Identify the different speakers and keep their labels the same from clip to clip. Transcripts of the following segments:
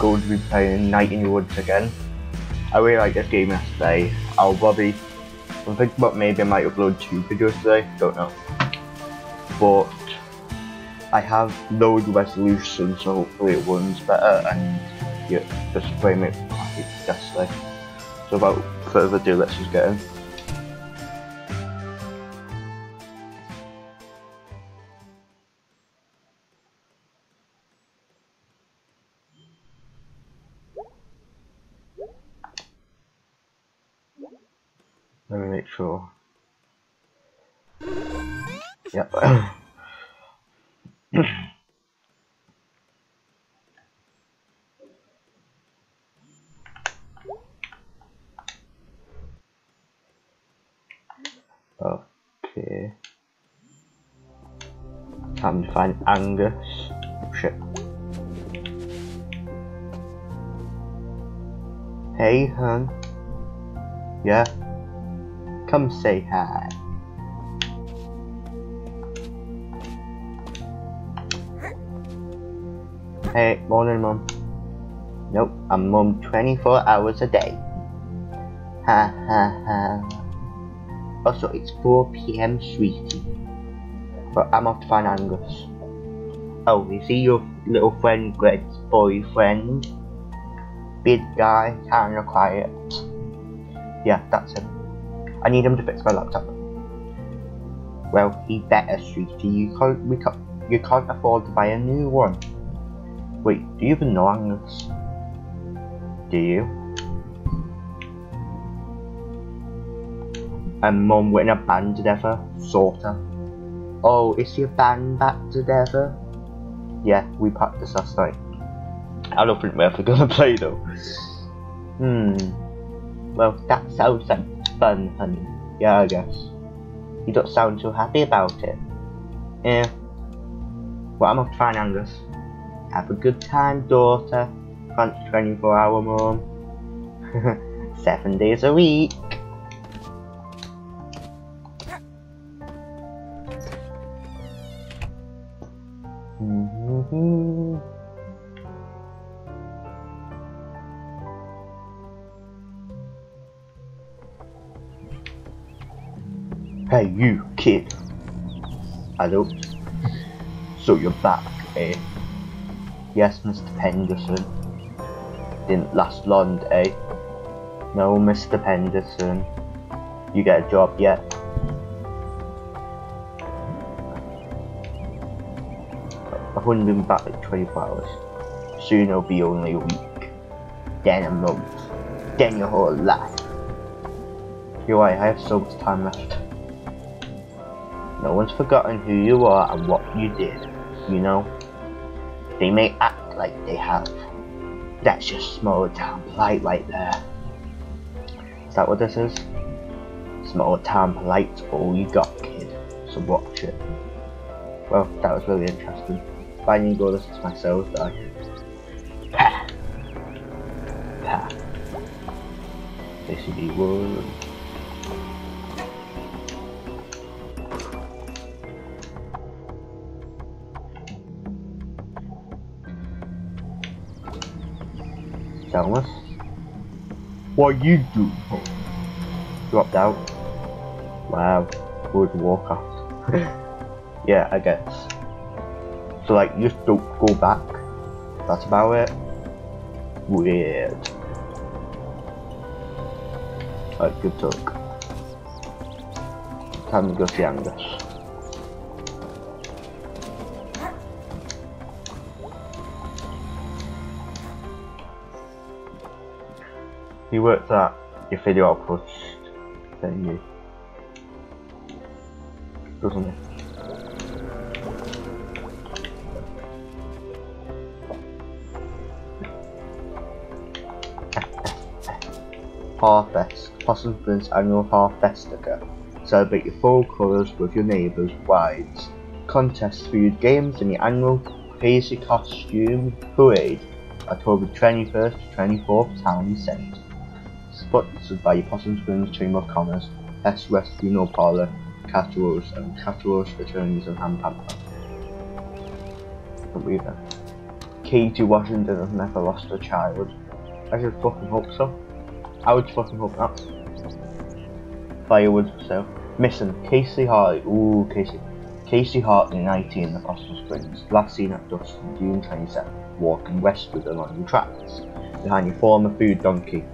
Speaker 1: going to be playing Night in the Woods again. I really like this game yesterday. I'll probably, I'm thinking about maybe I might upload two videos today, don't know. But I have the resolution so hopefully it runs better and yeah, just frame it yesterday. So without further ado, let's just get in. Sure. Yep. okay. Time to find Angus. Shit. Hey, hun. Yeah? Come say hi. Hey, morning, mum. Nope, I'm mum 24 hours a day. Ha ha ha. Also, it's 4 p.m., sweetie. But I'm off to find Angus. Oh, is he your little friend Greg's boyfriend? Big guy, kinda quiet. Yeah, that's him. I need him to fix my laptop. Well, he better, sweetie. You can't, we can't, you can't afford to buy a new one. Wait, do you even know Angus? Do you? And Mum went in a band together, sorta. Oh, is your band back together? Yeah, we practiced last night. I don't think we're ever gonna play though. Hmm. Well, that sounds like fun, honey. Yeah, I guess. You don't sound so happy about it. Yeah. Well, I'm off to find Angus. Have a good time, daughter. Can't 24 hour mom. Seven days a week. Mm-hmm. Hey, you kid. Hello. So you're back, eh? Yes, Mr. Penderson. Didn't last long, eh? No, Mr. Penderson. You get a job yet? I've only been back like 24 hours. Soon it'll be only a week. Then a month. Then your whole life. You're right, I have so much time left. No one's forgotten who you are and what you did, you know? They may act like they have. That's just small town polite right there. Is that what this is? Small town polite's all you got, kid. So watch it. Well, that was really interesting. But I need to go listen to my sales die. Pa! Pa! This should be wood. What you do? Dropped out. Wow, good Warcraft. yeah, I guess. So like, just don't go back. That's about it. Weird. Alright, good talk. Time to go see Angus. He works at your video output thingy. Doesn't he? Harfest, Prince annual Harfestica. Celebrate your fall colours with your neighbours' wives. Contests for your games and the annual Crazy Costume Parade, October 21st to 24th, Town Centre. Sponsored by your Possum Springs Chamber of Commerce, S West Funeral Parlour, Catterall's and um, Catterall's Attorneys and Hand Pamper. Can't read that. Katie Washington has never lost a child. I should fucking hope so. I would fucking hope not. Firewood so. Missing Casey Hartley. Ooh, Casey. Casey Hartley, 19, in Apostle Springs. Last seen at dusk on June 27th, walking westward along the tracks, behind a former food donkey.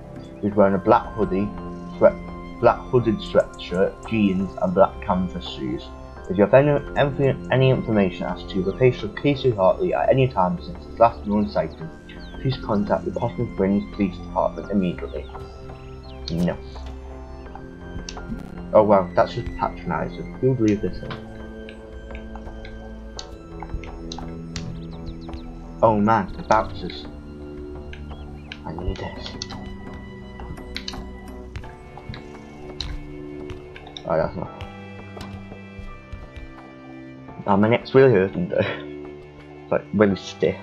Speaker 1: He was wearing a black hoodie, sweat, black hooded sweatshirt, jeans, and black canvas shoes. If you have any, any information as to the case of Casey Hartley at any time since his last known sighting, please contact the Possum Springs Police Department immediately. No. Oh wow, that's just patronising. Who would leave this in? Oh man, the bouncers. I need this. Oh, that's not. Oh, my neck's really hurting though. It's like really stiff.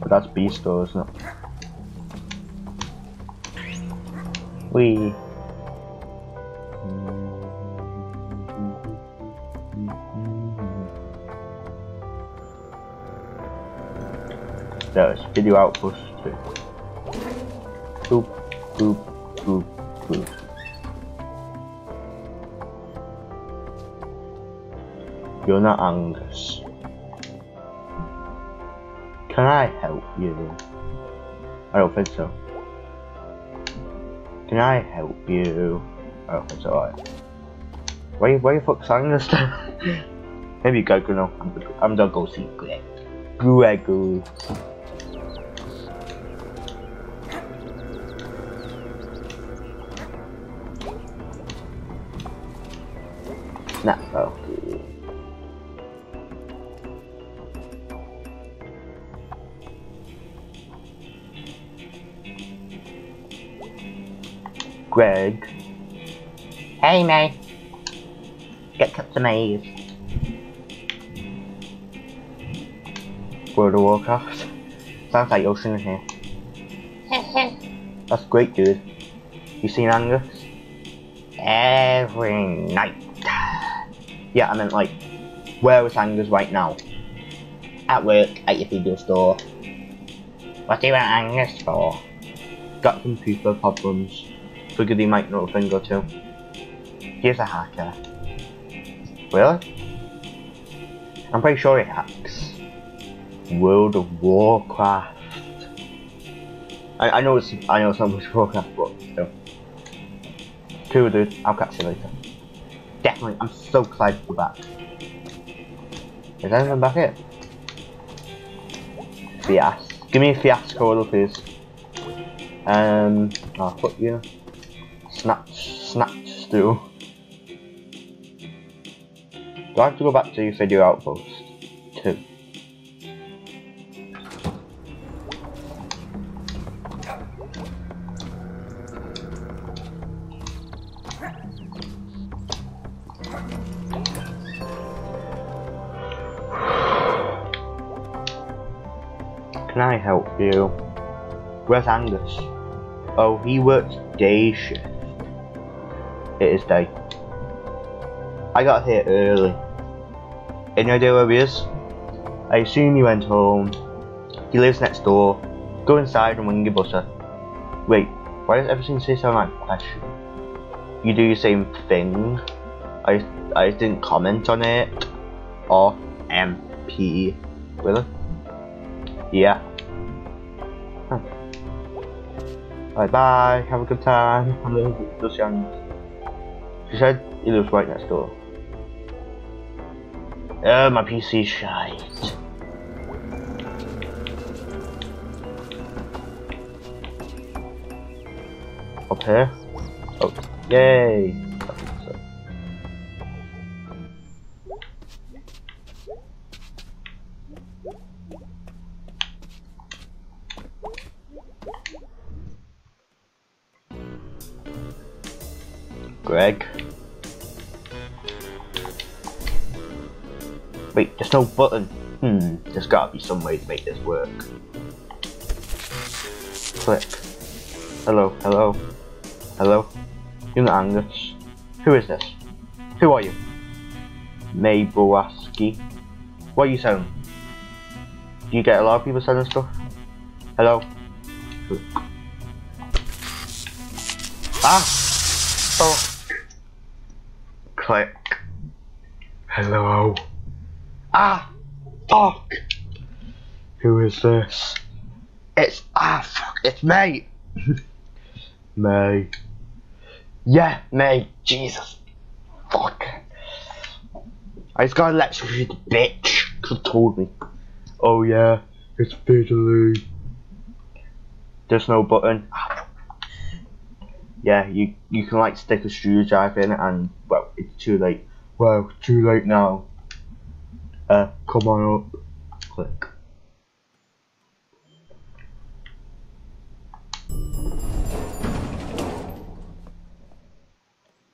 Speaker 1: But that's beast though, isn't it? We. There's video outpost too. Boop, boop, boop, boop. You're not Angus. Can I help you? I don't think so. Can I help you? Oh, I don't think so. Right. Where, where the fuck's Angus? Maybe Gregor, no. I'm, I'm gonna go see Greg. Gregor. Nah, oh. Greg. Hey, mate. Get cut to maize. World of Warcraft. Sounds like you're singing here. That's great, dude. You seen Angus? Every night. Yeah, I meant like, where is Angus right now? At work, at your video store. What do you want Angus for? Got some computer problems. Figured he might know a thing or two. He's a hacker. Really? I'm pretty sure he hacks. World of Warcraft. I, I know it's I know it's not Warcraft, but still. Cool dude, I'll catch you later. Definitely, I'm so excited to be back. Is anyone back here? Fias. Give me a fiasco please. Um oh fuck you. Snatch snatch stew. Do I have to go back to video outpost? Two. Can I help you? Where's Angus? Oh, he works day shift. It is day. I got here early. Any idea where he is? I assume he went home. He lives next door. Go inside and wing your butter. Wait, why does everything say sound like question? You do the same thing. I I didn't comment on it. Or MP. Really? Yeah. Huh. Bye bye. Have a good time. I'm just young. Said he lives right next door. Oh, my PC's shite. Up here? Oh, yay! Greg. Wait, there's no button. Hmm, there's gotta be some way to make this work. Click. Hello, hello, hello. You're not Angus. Who is this? Who are you? Mae Borowski. What are you selling? Do you get a lot of people selling stuff? Hello? Ah! Fuck. Click. Hello. Ah! Fuck! Who is this? It's ah fuck, it's Mae! Mae. Yeah, Mae. Jesus. Fuck. I just got electrocuted, bitch. Cause told me. Oh yeah, it's fiddly. There's no button. Yeah, you you can like stick a screwdriver in it and well, it's too late. Well, too late now. Uh, come on up. Click.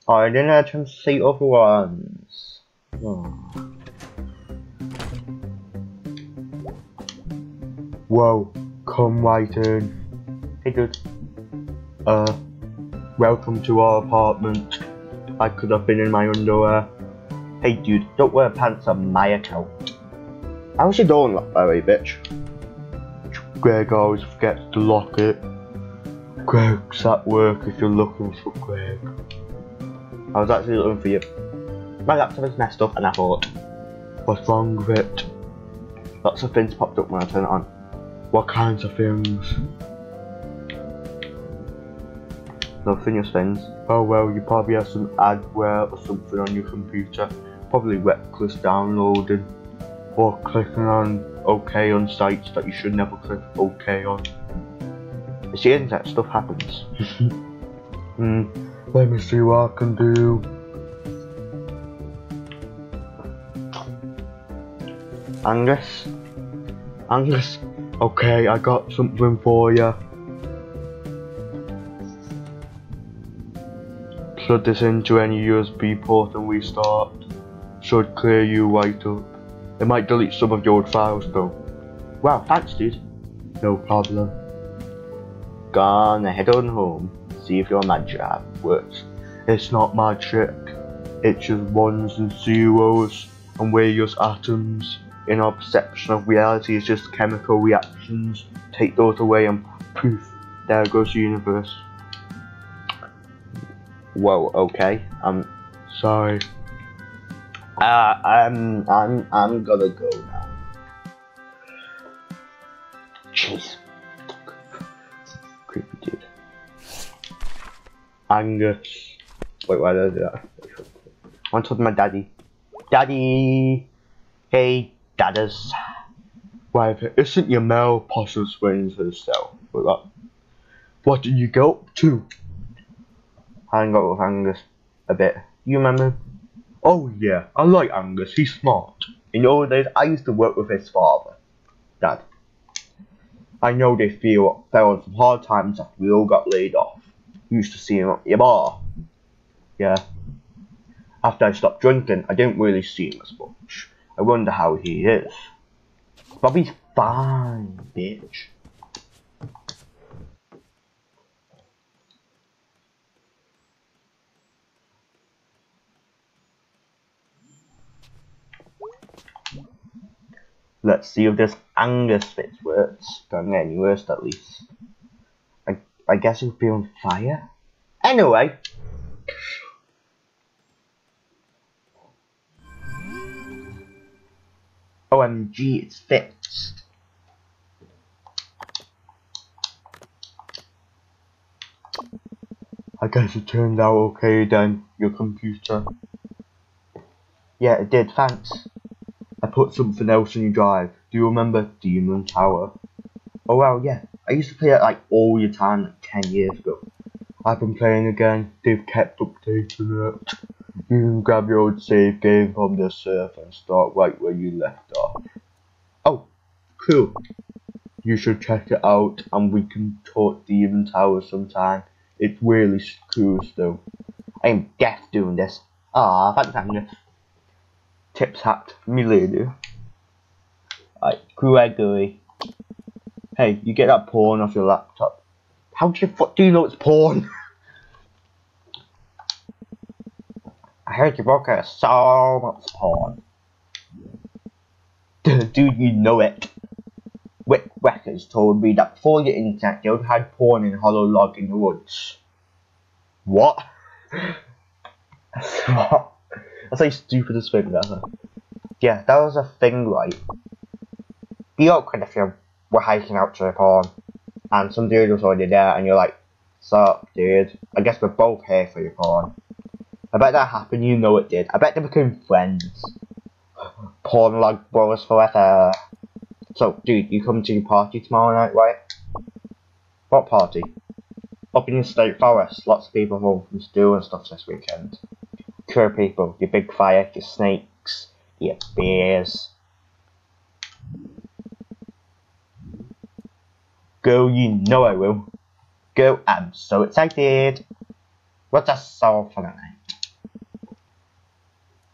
Speaker 1: Oh, I didn't have chance to see other ones. Oh. Whoa, come right in. Hey dude. Uh, welcome to our apartment. I could have been in my underwear. Hey dude, don't wear pants on my account. How's your door unlocked by the way, bitch? Greg always forgets to lock it. Greg's at work if you're looking for Greg. I was actually looking for you. My laptop is messed up and I thought, what's wrong with it? Lots of things popped up when I turned it on. What kinds of things? Nothing just things. Oh well, you probably have some adware or something on your computer. Probably reckless downloading. Or clicking on OK on sites that you should never click OK on. It's the internet, stuff happens. Hmm. Let me see what I can do. Angus? Angus? Okay, I got something for you. Plug this into any USB port and restart. Should clear you right up. It might delete some of your old files though. Wow, thanks dude. No problem. Gonna head on home see if your magic app works. It's not magic, it's just ones and zeros, and we're just atoms. In our perception of reality, it's just chemical reactions. Take those away, and poof, there goes the universe. Whoa, okay, I'm sorry. Uh, I'm, I'm, I'm gonna go now. Jeez. Creepy dude. Angus. Wait, why did I do that? I want to to my daddy. Daddy! Hey, dadders. Why, if it isn't your male possum swings herself. Look up. What did you go up to? Hang out with Angus a bit. You remember? Oh yeah, I like Angus, he's smart. In the old days, I used to work with his father. Dad. I know they feel fell on some hard times after we all got laid off used to see him at your bar. Yeah. After I stopped drinking, I don't really see him as much. I wonder how he is. Bobby's fine, bitch. Let's see if this Angus fits works. Don't get any worse at least. I guess it would be on fire. Anyway. OMG, it's fixed. I guess it turned out okay then, your computer. Yeah, it did, thanks. I put something else in your drive. Do you remember Demon Tower? Oh well, yeah. I used to play it like all the time like 10 years ago. I've been playing again, they've kept updating it. You can grab your old save game from the server and start right where you left off. Oh, cool. You should check it out and we can talk Demon Tower sometime. It's really cool still. I am deaf doing this. Ah, thanks Agnes. Hacked. Me later. Right, Gregory. Hey, you get that porn off your laptop. How do you do you know it's porn? I heard your broadcast so much porn. Dude, you know it. Wick Records told me that before the internet, you had porn in hollow log in the woods. What? What? That's like stupidest thing ever. Yeah, that was a thing, right? Be awkward if you were hiking out to the porn, and some dude was already there, and you're like, Sup, dude? I guess we're both here for your porn. I bet that happened, you know it did. I bet they became friends. Porn log bros forever. So, dude, you come to your party tomorrow night, right? What party? Up in the state forest, lots of people home from school and stuff this weekend. Cure people, your big fire, your snakes, your bears. Go, you know I will. Go, I'm so excited. What's a song for the night?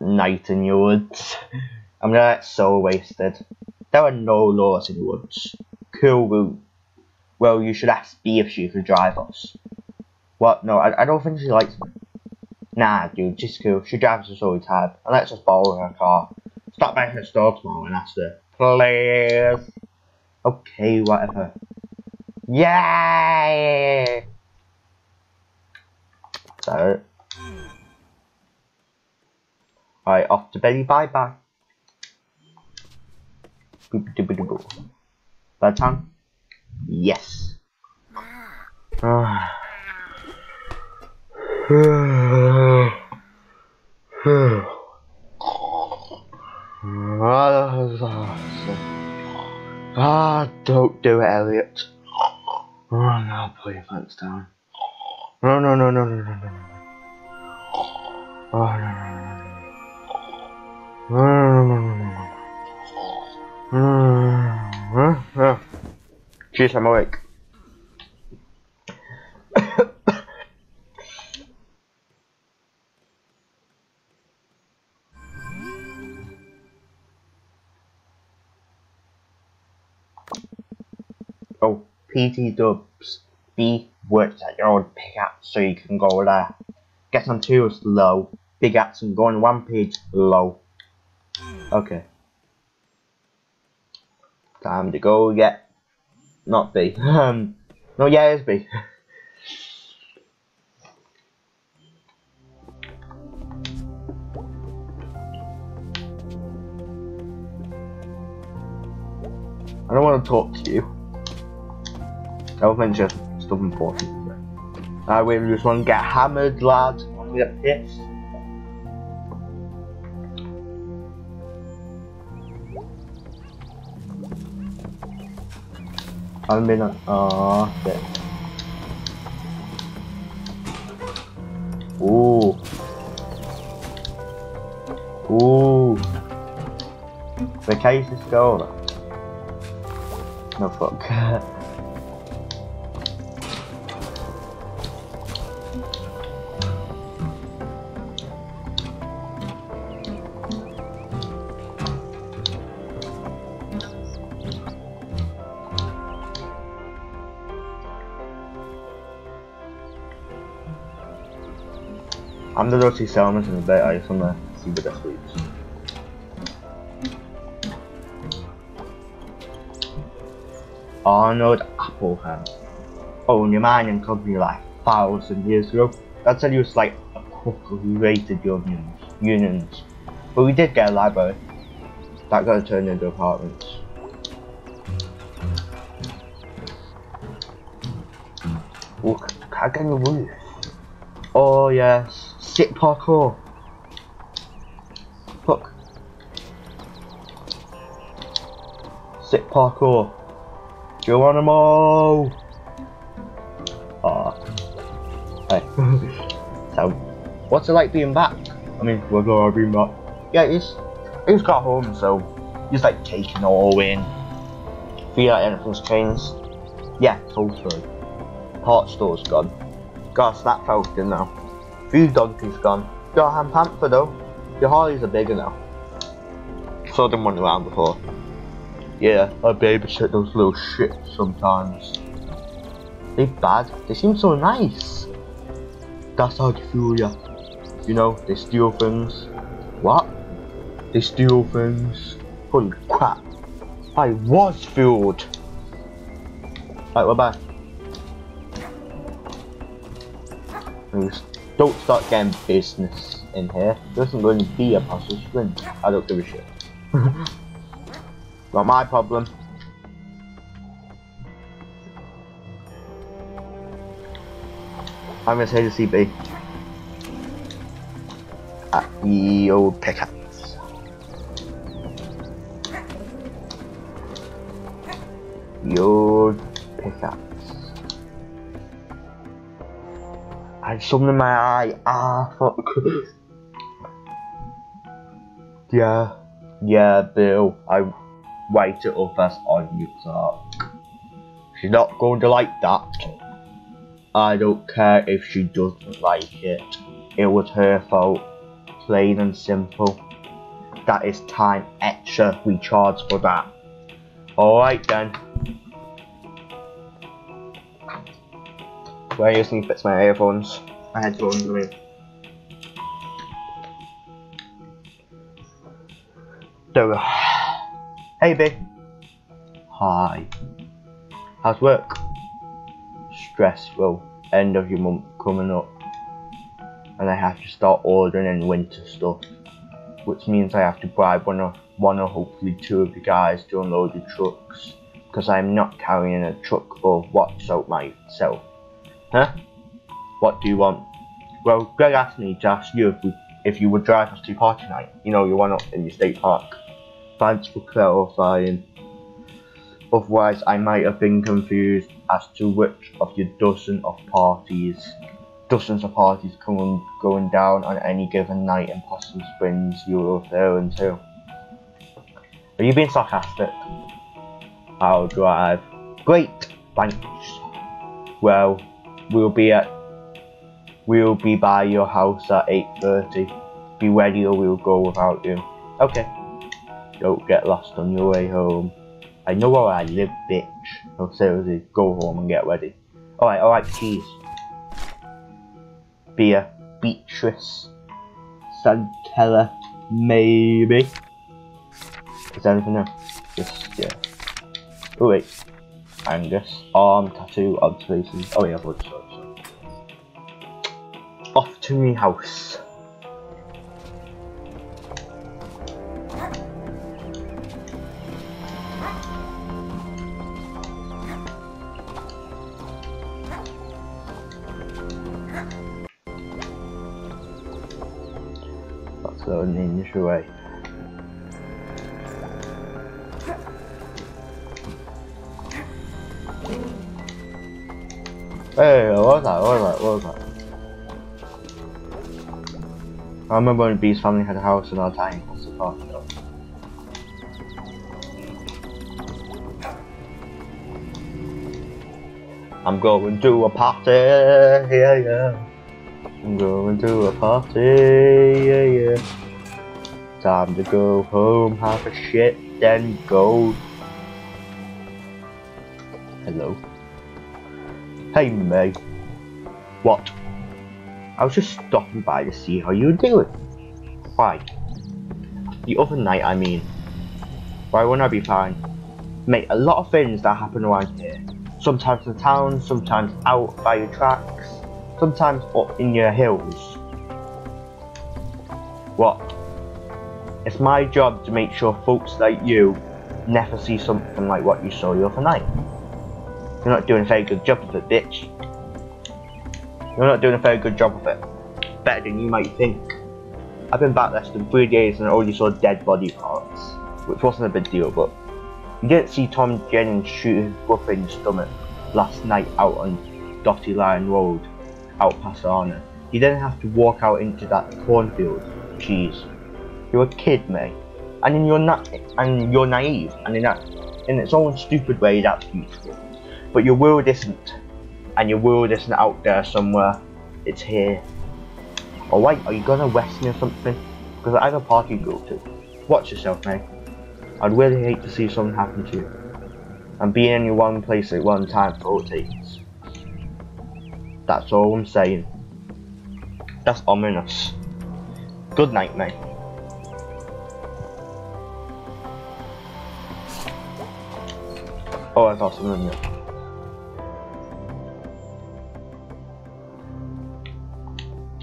Speaker 1: Night in your woods. I'm get so wasted. There are no laws in the woods. Cool route. Well, you should ask Bea if she could drive us. What? No, I, I don't think she likes me. Nah, dude, she's cool. She drives us the time and lets us just borrow her car. Stop by her store tomorrow and ask her. Please. Okay, whatever. Yay! So. Alright, off to Betty. Bye bye. Bedtime? Yes. Ah, don't do it, Elliot. Oh, no, pull your pants down. No, no, no, no, no, no, no. Oh, no, no, no, no. No, no, no, no, no. Mm, Jeez, I'm awake. oh, PT dubs. Bea works at your own pickaxe so you can go there. Get some tools low. Big axe and go on one page low. Okay. Time to go get not Bea. Um no yeah it's Bea. I don't want to talk to you. I'll mention stuff important. I really just want to get hammered, lad. I want to get pissed. I'm been on. Oh, shit. Ooh. Ooh. The case is going. No fuck. I'm go see Salmon in a bit, I just wanna see the best leads. Arnold Appleham owned a mining company like a thousand years ago. That's how he was like a cook who raided unions, unions. But we did get a library. That got turned into apartments. Look, can I get in the roof? Oh yes, sit parkour. Look. Sit parkour. Geronimo! Ah. Hey. so, what's it like being back? I mean, we're glad being back. Yeah, he's, he's got home, so he's like taking it all in. Feel like anything's changed? Yeah, totally. Part store's gone. Got a Snack Falcon now. Few Donkeys gone. Got a Ham Panther though. Your Harleys are bigger now. saw them run around before. Yeah, I babysit those little shits sometimes. They bad. They seem so nice. That's how they fool ya. You know, they steal things. What? They steal things. Holy crap. I was fooled. Right, we're back. Don't start getting business in here. There isn't going to be a puzzle sprint. I don't give a shit. Not my problem. I'm gonna say the CB. The old pickaxe. Old pickaxe. I had something in my eye. Ah, fuck. yeah. Yeah, Bill. I write it up as on you, Clark. She's not going to like that. I don't care if she doesn't like it. It was her fault. Plain and simple. That is time extra we charge for that. Alright then. Where you think fits my earphones? My headphones, I mean. There we go. Hey, babe. Hi. How's work? Stressful. End of your month coming up. And I have to start ordering in winter stuff. Which means I have to bribe one or, one or hopefully two of you guys to unload the trucks. Because I'm not carrying a truck of what's out myself. Huh? What do you want? Well, Greg asked me to ask you if, we, if you would drive us to party night. You know, you one up in your state park. Thanks for clarifying. Otherwise, I might have been confused as to which of your dozen of parties, dozens of parties coming going down on any given night in Possum Springs you were referring to. Are you being sarcastic? I'll drive. Great, thanks. Well, We'll be at we'll be by your house at 8.30. Be ready or we'll go without you. Okay. Don't get lost on your way home. I know where I live, bitch. No, seriously, go home and get ready. Alright, alright, cheese. Beer. Beatrice. Santello. Maybe. Is there anything else? Just, yeah. Oh wait. Angus. Uh, arm tattoo observations. Oh yeah, I've Off to my house. That's the way. Was that? What was that? What was that? I remember when Bea's family had a house in our tiny. I'm going to a party, yeah, yeah. I'm going to a party, yeah, yeah. Time to go home, have a shit, then go. Hello. Hey Meg. What? I was just stopping by to see how you were doing. Why? The other night, I mean. Why wouldn't I be fine? Mate, a lot of things that happen around here. Sometimes in town, sometimes out by your tracks, sometimes up in your hills. What? It's my job to make sure folks like you never see something like what you saw the other night. You're not doing a very good job of it, bitch. You're not doing a very good job of it. Better than you might think. I've been back less than three days and I already saw dead body parts, which wasn't a big deal, but you didn't see Tom Jennings shoot his brother in the stomach last night out on Dotty Line Road, out past Arna. You didn't have to walk out into that cornfield. Jeez. You're a kid, mate. And you're not and you're naive, and in that in its own stupid way that's beautiful. But your world isn't. And your world isn't out there somewhere. It's here. Alright, are you going to Western or something? Because I have a party to go to. Watch yourself, mate. I'd really hate to see something happen to you. And being in your one place at one time rotates. That's all I'm saying. That's ominous. Good night, mate. Oh, I thought something new. Ah,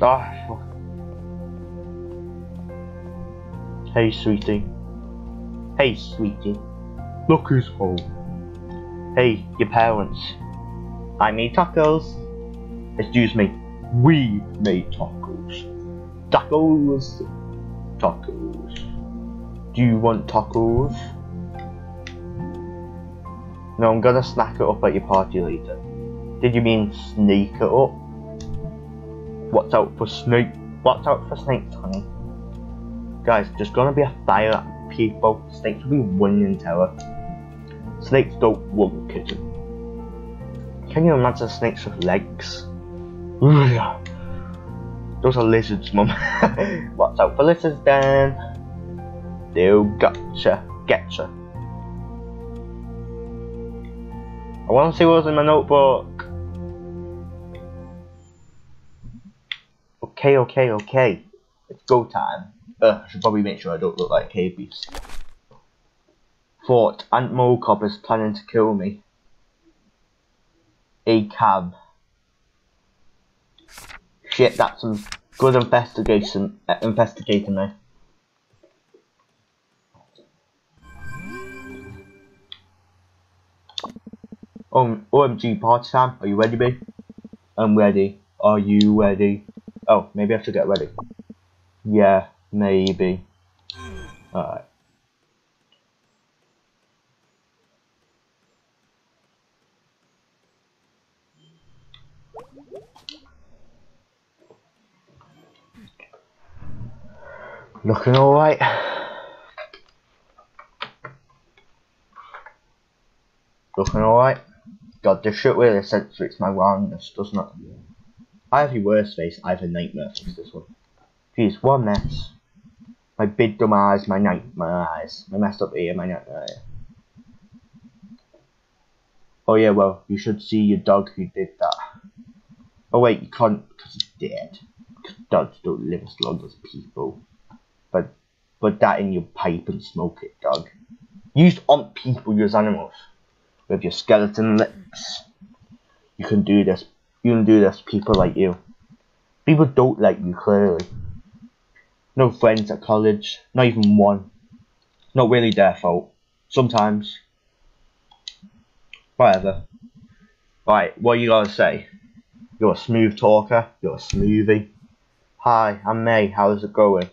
Speaker 1: Ah, fuck. Hey, sweetie. Hey, sweetie. Look who's home. Hey, your parents. I made tacos. Excuse me. We made tacos. Tacos. Tacos. Do you want tacos? No, I'm gonna snack it up at your party later. Did you mean sneak it up? Watch out for snake. Watch out for snakes, honey. Guys, there's gonna be a fire at people. Snakes will be winning terror. Snakes don't want kitchen. Can you imagine snakes with legs? Those are lizards, mum. Watch out for lizards, Dan. They'll gotcha, getcha. I want to see what's in my notebook. Okay, okay, okay. It's go time. I should probably make sure I don't look like cave beast. Thought Aunt Mocop is planning to kill me. A cab. Shit, that's some good investigation. Uh, investigating me. Oh, OMG, party time. Are you ready, babe? I'm ready. Are you ready? Oh, maybe I have to get ready. Yeah, maybe. Alright. Looking alright. Looking alright. God, this shit really accentuates my roundness, doesn't it? I have the worst face, I have a nightmare face this one. Jeez, one a mess. My big dumb eyes, my nightmare eyes. My messed up ear, my nightmare. Oh yeah, well, you should see your dog who did that. Oh wait, you can't, because he's dead. Because dogs don't live as long as people. But put that in your pipe and smoke it, dog. Use on people, use animals with your skeleton lips. You can do this. You can do this, people like you. People don't like you, clearly. No friends at college, not even one. Not really their fault. Sometimes. Whatever. Right, what you gotta say? You're a smooth talker, you're a smoothie. Hi, I'm Mae, how's it going?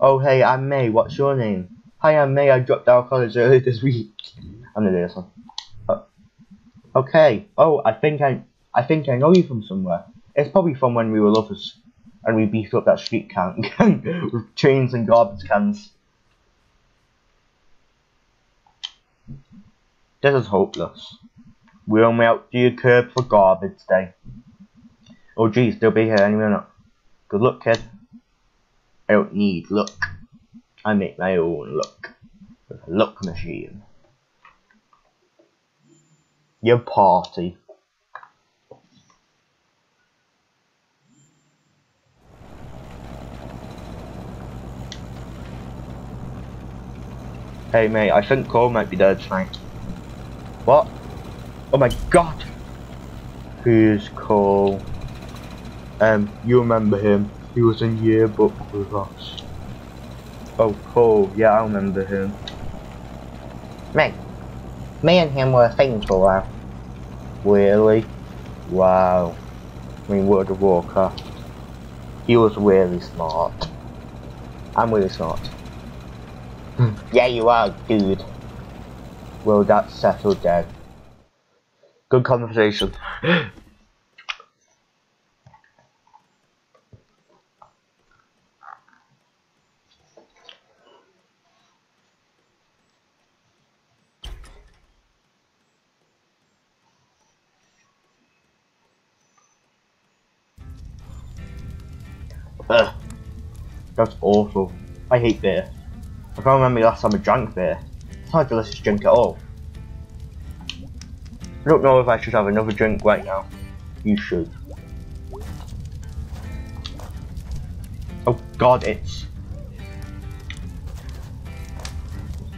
Speaker 1: Oh hey, I'm Mae, what's your name? Hi, I'm Mae, I dropped out of college earlier this week. I'm gonna do this one. Uh, okay. Oh, I think I, I think I know you from somewhere. It's probably from when we were lovers, and we beat up that street gang with chains and garbage cans. This is hopeless. We're only out to your curb for garbage day. Oh geez, they'll be here any minute. Good luck, kid. I don't need luck. I make my own luck. With a luck machine your party. Hey mate, I think Cole might be dead tonight. What? Oh my god! Who's Cole? Um, you remember him. He was in yearbook with us. Oh, Cole. Yeah, I remember him.
Speaker 2: Mate, me and him were things for a while.
Speaker 1: Really? Wow. I mean, World of Warcraft. He was really smart. I'm really smart. Mm.
Speaker 2: yeah, you are, dude.
Speaker 1: Well, that's settled then. Good conversation. Ugh. That's awful. I hate beer. I can't remember the last time I drank beer. It's not a delicious drink at all. I don't know if I should have another drink right now. You should. Oh god, it's...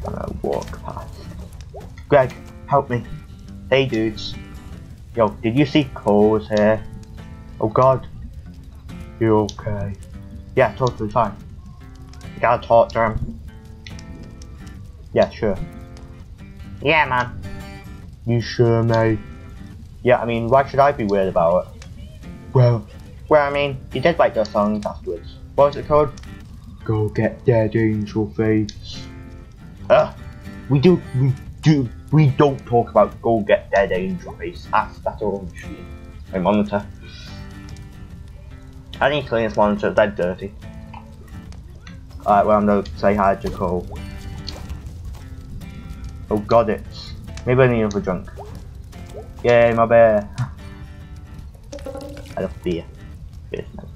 Speaker 1: Gonna walk past. Greg, help me. Hey dudes. Yo, did you see Cole's here? Oh god. You okay? Yeah, totally fine. You gotta talk to him. Yeah, sure.
Speaker 2: Yeah, man.
Speaker 1: You sure, mate? Yeah, I mean, why should I be weird about it? Well,
Speaker 2: Well, I mean, you did write those songs afterwards.
Speaker 1: what was it called? Go get dead angel face. Ugh. We do, we do, we don't talk about go get dead angel face. That's, that's all I'm shooting. My monitor. I need to clean this monitor, it's dead dirty. Alright, well, I'm gonna say hi to Cole. Oh god, it's. Maybe I need another drunk. Yay, my bear. I love beer. Beer's nice.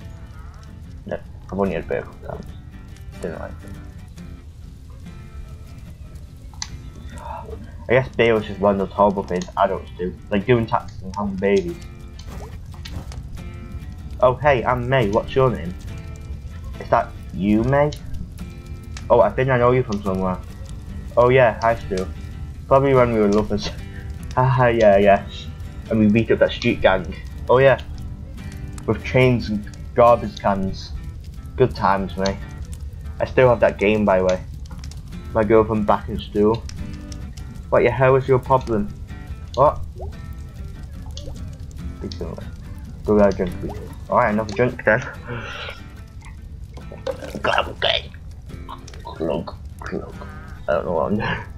Speaker 1: No, I've only had beer a couple times. Didn't like it. I guess beer was just one of those horrible things adults do, like doing taxes and having babies. Oh hey, I'm Mae, what's your name? Is that you, Mae? Oh, I think I know you from somewhere. Oh yeah, hi Stu. Probably when we were lovers. Haha, yeah, yeah. And we beat up that street gang. Oh yeah. With chains and garbage cans. Good times, mate. I still have that game, by the way. My girlfriend back in school. What the hell is your problem? What? Go get a drink. Alright, another drink then. Glug, glug. I don't know what I'm doing.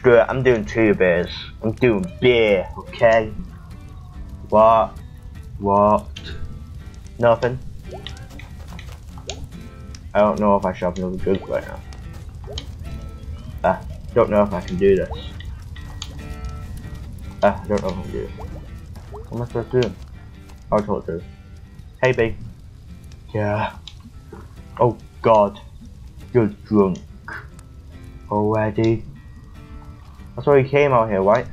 Speaker 1: Screw it, I'm doing two beers. I'm doing beer, okay? What? What? Nothing. I don't know if I should have another drink right now. Ah, don't know if I can do this. Ah, I don't know if I can do this. What am I supposed to do? I'll talk to. Hey, babe. Yeah. Oh, God. You're drunk. Already? That's why you came out here, right?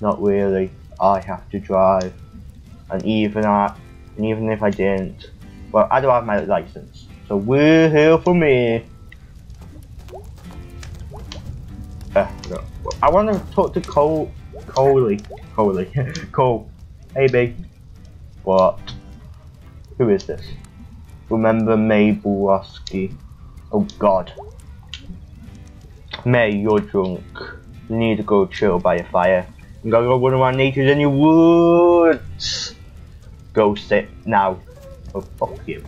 Speaker 1: Not really. I have to drive. And even I, and even if I didn't, well, I don't have my license. So we're here for me. Uh. I want to talk to Cole, Coley, Coley, Cole. Hey, babe. What? Who is this? Remember Mae Borowski? Oh God. Mae, you're drunk. Need to go chill by a fire. You gotta go run around naked in your woods. Go sit now. Oh fuck you.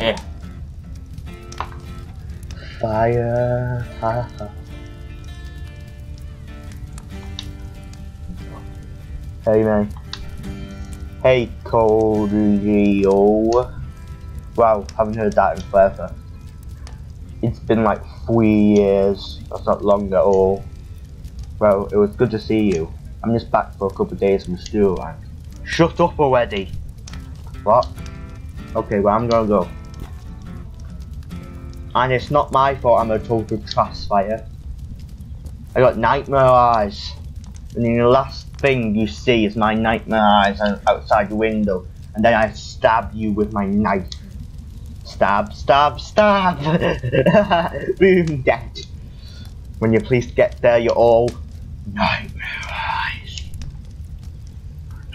Speaker 1: Eh. Fire. Ha, ha. Hey man. Hey Codio. Wow, haven't heard that in forever. It's been like three years. That's not long at all. Well, it was good to see you. I'm just back for a couple of days from school? Shut up already! What? Okay, well, I'm gonna go. And it's not my fault I'm a total trash fire. I got nightmare eyes. And then the last thing you see is my nightmare eyes outside the window. And then I stab you with my knife. Stab, stab, stab! Boom, dead. When your police get there, you're all nightmare eyes.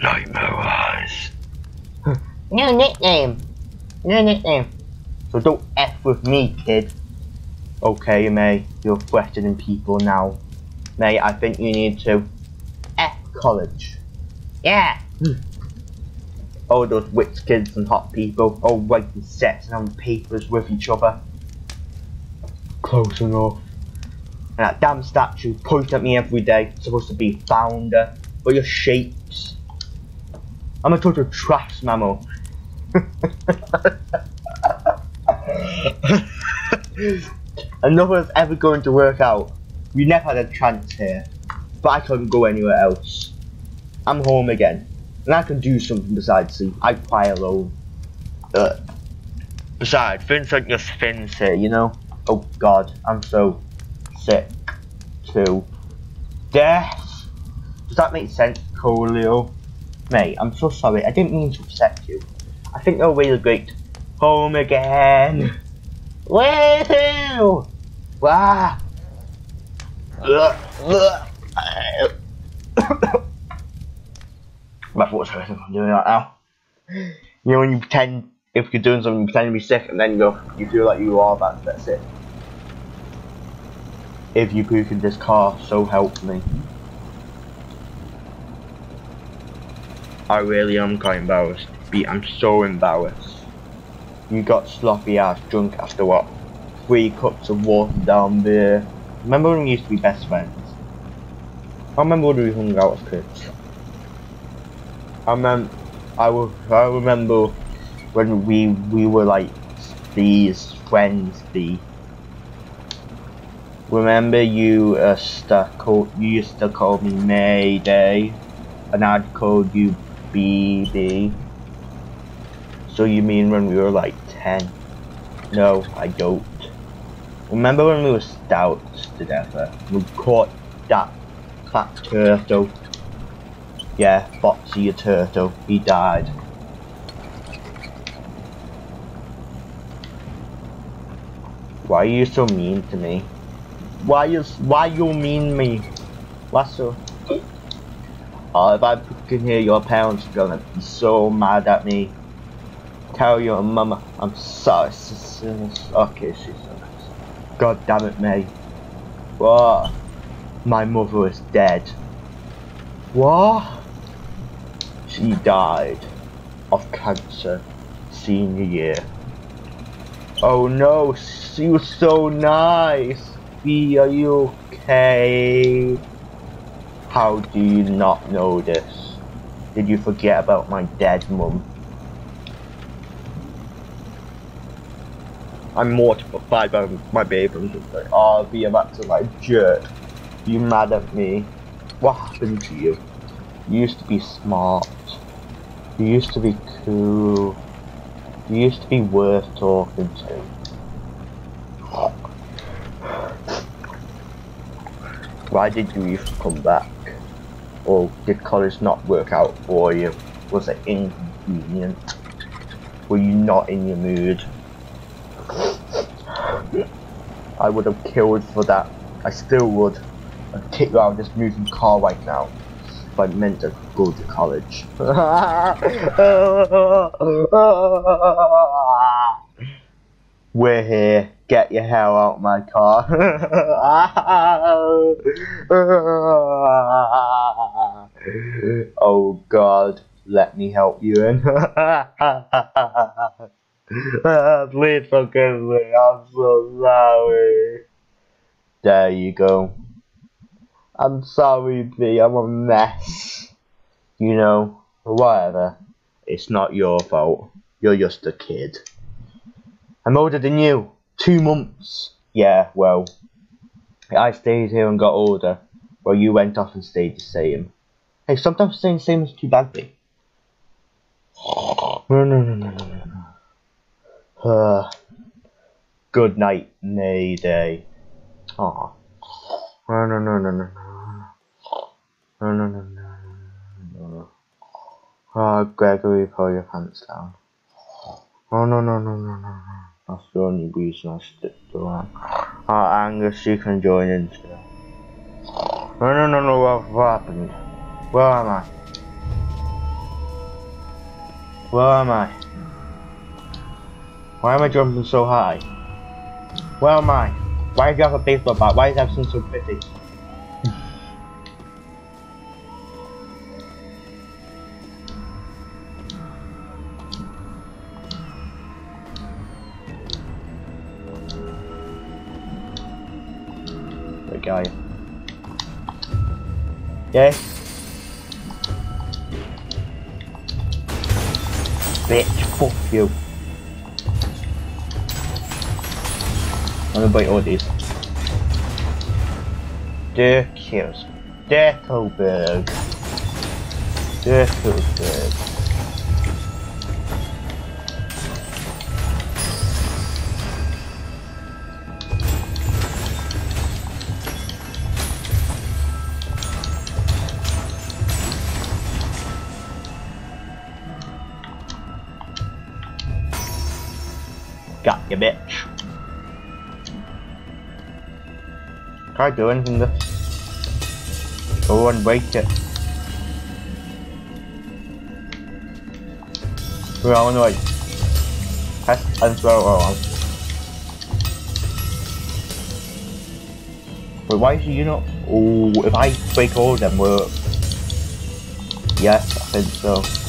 Speaker 1: Nightmare eyes.
Speaker 2: New nickname. New nickname.
Speaker 1: So don't F with me, kid. Okay, Mae, you're threatening people now. Mae, I think you need to F college.
Speaker 2: Yeah. Hmm.
Speaker 1: All those rich kids and hot people oh, all writing sets and on papers with each other. Close enough. And that damn statue pointing at me every day, supposed to be founder, but your shapes. I'm a total trash mammal. and nothing's ever going to work out. We never had a chance here, but I couldn't go anywhere else. I'm home again, and I can do something besides sleep. I cry alone. Ugh. Besides, Vincent just fins here, you know? Oh god, I'm so sick to death. Does that make sense, Colio? Mate, I'm so sorry, I didn't mean to upset you. I think you're really great. Home again! Woohoo! Wah! Ugh, ugh. My hurting from doing that now. You know when you pretend if you're doing something, you pretend to be sick, and then you go, you feel like you are that, that's it. If you poop in this car, so help me. I really am quite embarrassed. I'm so embarrassed. You got sloppy ass drunk after what? Three cups of water down there. Remember when we used to be best friends? I remember when we hung out as kids. I remember, I, will, I remember when we we were like these friends be. Remember you uh, stuck call, you used to call me Mayday and I'd call you BB. So you mean when we were like 10? No, I don't. Remember when we were stouts together? We caught that fat turtle. Yeah, Foxy a turtle. He died. Why are you so mean to me? Why you why you mean me? What's so? Oh, if I can hear your parents are gonna be so mad at me. Tell your mama I'm sorry. Okay, she's. God damn it, Mae. What? My mother is dead. What? She died of cancer senior year. Oh no, she was so nice. Bea, are you okay? How do you not know this? Did you forget about my dead mum? I'm mortified by my baby. I'm just like, oh, Bea, I'm acting like jerk. You mad at me? What happened to you? You used to be smart. You used to be cool. You used to be worth talking to. Why did you even come back? Or did college not work out for you? Was it inconvenient? Were you not in your mood? I would have killed for that. I still would. I'd kick you out of this moving car right now. If I meant to go to college. We're here. Get your hell out of my car. oh god, let me help you in. Please forgive me, I'm so sorry. There you go. I'm sorry, Bea, I'm a mess. You know, whatever. It's not your fault. You're just a kid. I'm older than you. Two months. Yeah, well, I stayed here and got older, while you went off and stayed the same. Hey, sometimes staying the same is too bad, Bea. No, no, no, no, no, no. Uh, good night, Mayday. Aw. No, no, no, no, no, no. No, no, no, no, no, no. Oh, Gregory, pull your pants down. Oh, no, no, no, no, no, no. That's the only reason I stick around. Oh, Angus, you can join in too. No, no, no, no, what, what happened? Where am I? Where am I? Why am I jumping so high? Where am I? Why do you have a baseball bat? Why is everything so pretty? There go. Yeah. Bitch, fuck you. I'm gonna bite all these. Dirkus. Dirkelberg. Dirkelberg. Do anything. Go and break it. We're on the way. Press and throw around. Oh, but why is you not? Oh, if I break all of them, will Yes, I think so.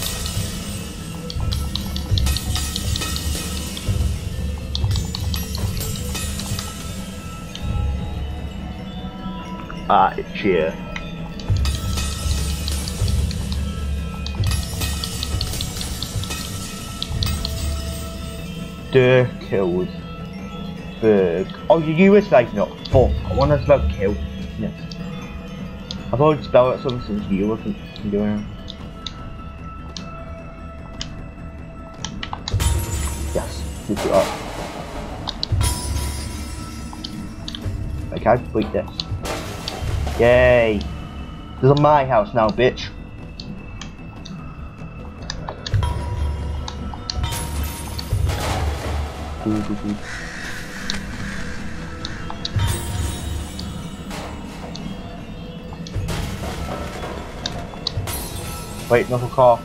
Speaker 1: Here. Dirk kills. Berg. Oh, you were saying not fuck. I want to spell kill. Yes. I've already spelled it something since you wasn't doing it. Yes, keep it up. Okay, beat this. Yay! This is my house now, bitch. Wait, knuckle call.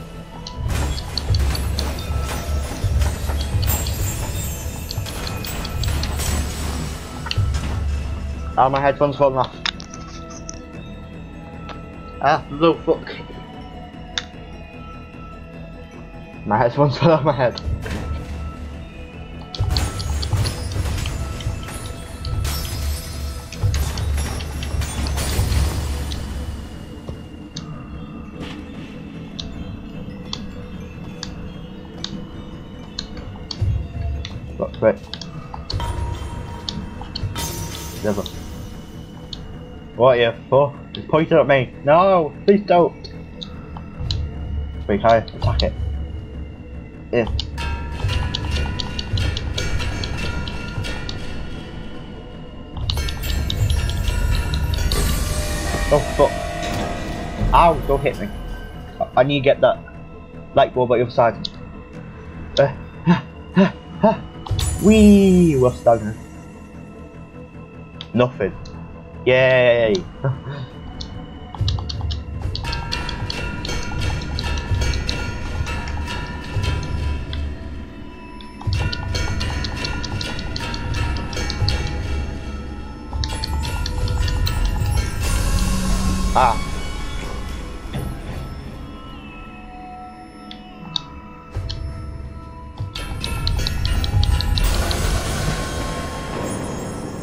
Speaker 1: Ah, my headphones falling off. Ah, no fuck. My headphones fell off my head. What are you fuck? It's pointing at me. No, please don't. Wait, high, attack it. Oh fuck. Ow, don't hit me. I, need to get that light bulb at the other side. Uh. Wee! We're stuck. Nothing. Yay! ah.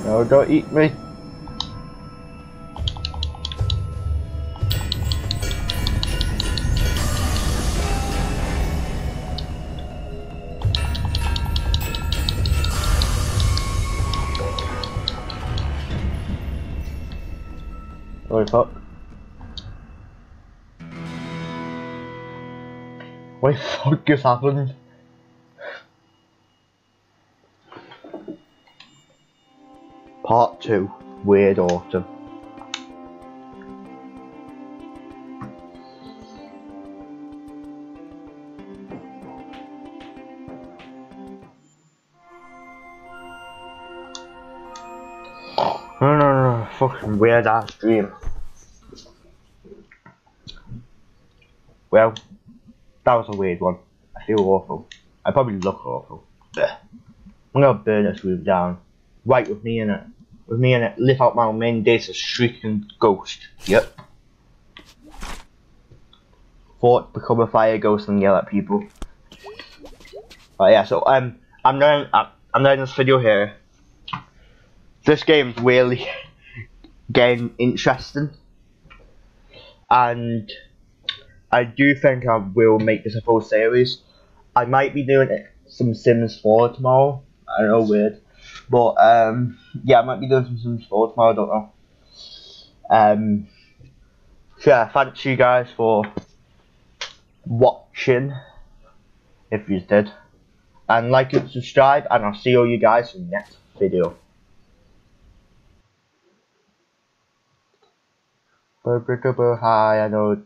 Speaker 1: No, don't eat me. Fuck just happened? Part 2 Weird Autumn. No, no, no, fucking weird ass dream. Well, that was a weird one. I feel awful. I probably look awful. Blech. I'm gonna burn this room down. Right with me in it. With me in it, lift out my main days a shrieking ghost. Yep. Fought, become a fire ghost and yell at people. But yeah, so um, I'm doing I'm, I'm doing this video here. This game's really getting interesting, and I do think I will make this a full series. I might be doing some Sims 4 tomorrow. I don't know, weird. But um, yeah, I might be doing some Sims 4 tomorrow, I don't know. Um, so yeah, thanks you guys for watching, if you did. And like and subscribe, and I'll see all you guys in the next video. Hi, I know